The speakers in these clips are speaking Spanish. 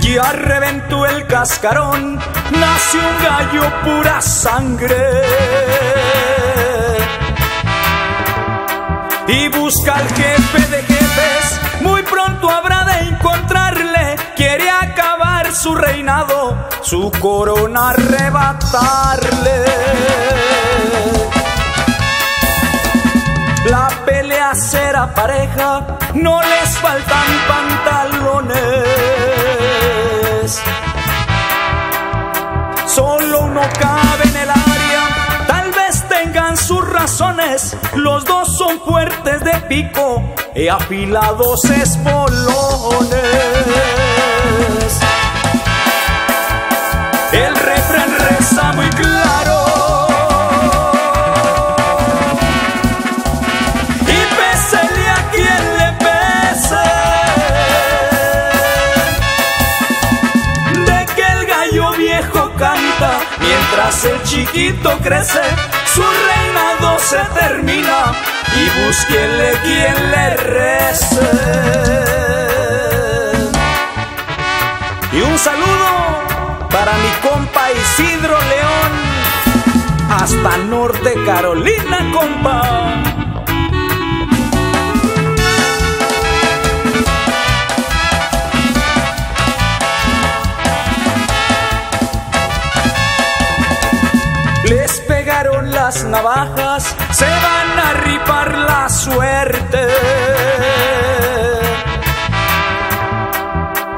Ya reventó el cascarón, nació un gallo pura sangre. Busca al jefe de jefes, muy pronto habrá de encontrarle. Quiere acabar su reinado, su corona arrebatarle. La pelea será pareja, no les faltan pantalones. Solo uno cabe Los dos son fuertes de pico y afilados espolones. Mientras el chiquito crece. Su reinado se termina y búsquenle quien le rece. Y un saludo para mi compa Isidro León, hasta Norte Carolina, compa. Navajas, se van a ripar la suerte.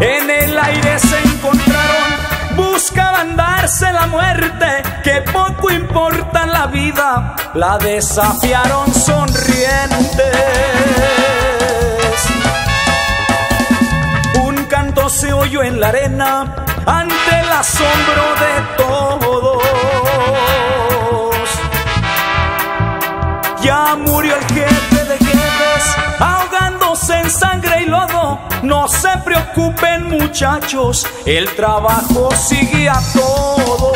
En el aire se encontraron, buscaban darse la muerte, que poco importa la vida, la desafiaron sonrientes. Un canto se oyó en la arena ante el asombro de todos. Murió el jefe de jefes, ahogándose en sangre y lodo. No se preocupen muchachos, el trabajo sigue a todo.